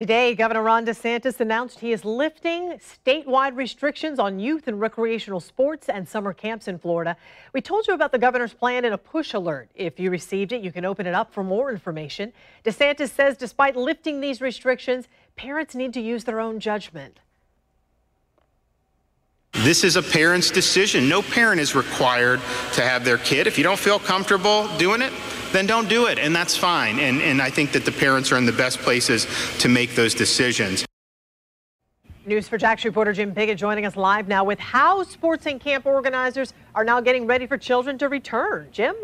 Today, Governor Ron DeSantis announced he is lifting statewide restrictions on youth and recreational sports and summer camps in Florida. We told you about the governor's plan in a push alert. If you received it, you can open it up for more information. DeSantis says despite lifting these restrictions, parents need to use their own judgment. This is a parent's decision. No parent is required to have their kid. If you don't feel comfortable doing it, then don't do it, and that's fine. And, and I think that the parents are in the best places to make those decisions. News4JAX reporter Jim Piggott joining us live now with how sports and camp organizers are now getting ready for children to return. Jim?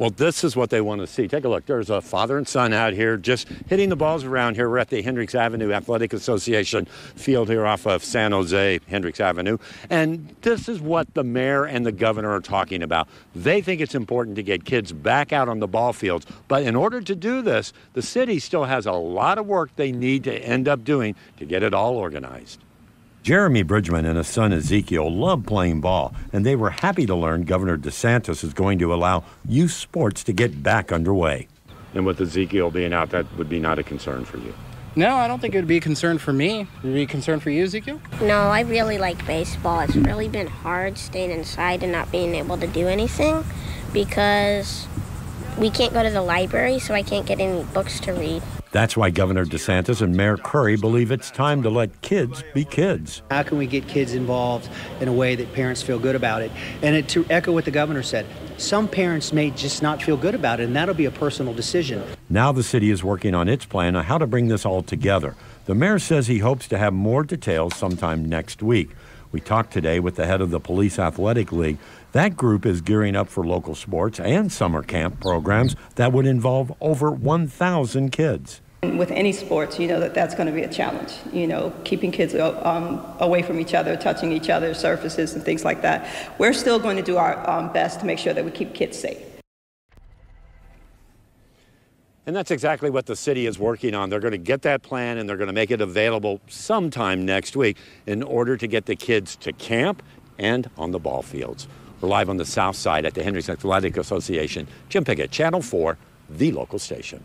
Well, this is what they want to see. Take a look. There's a father and son out here just hitting the balls around here. We're at the Hendricks Avenue Athletic Association field here off of San Jose, Hendricks Avenue. And this is what the mayor and the governor are talking about. They think it's important to get kids back out on the ball fields. But in order to do this, the city still has a lot of work they need to end up doing to get it all organized. Jeremy Bridgman and his son Ezekiel love playing ball, and they were happy to learn Governor DeSantis is going to allow youth sports to get back underway. And with Ezekiel being out, that would be not a concern for you. No, I don't think it would be a concern for me. Would it be a concern for you, Ezekiel? No, I really like baseball. It's really been hard staying inside and not being able to do anything because we can't go to the library, so I can't get any books to read. That's why Governor DeSantis and Mayor Curry believe it's time to let kids be kids. How can we get kids involved in a way that parents feel good about it? And it, to echo what the governor said, some parents may just not feel good about it, and that'll be a personal decision. Now the city is working on its plan on how to bring this all together. The mayor says he hopes to have more details sometime next week. We talked today with the head of the Police Athletic League. That group is gearing up for local sports and summer camp programs that would involve over 1,000 kids. With any sports, you know that that's going to be a challenge. You know, keeping kids um, away from each other, touching each other's surfaces, and things like that. We're still going to do our um, best to make sure that we keep kids safe. And that's exactly what the city is working on. They're going to get that plan and they're going to make it available sometime next week in order to get the kids to camp and on the ball fields. We're live on the south side at the Hendricks Athletic Association. Jim Piggott, Channel 4, the local station.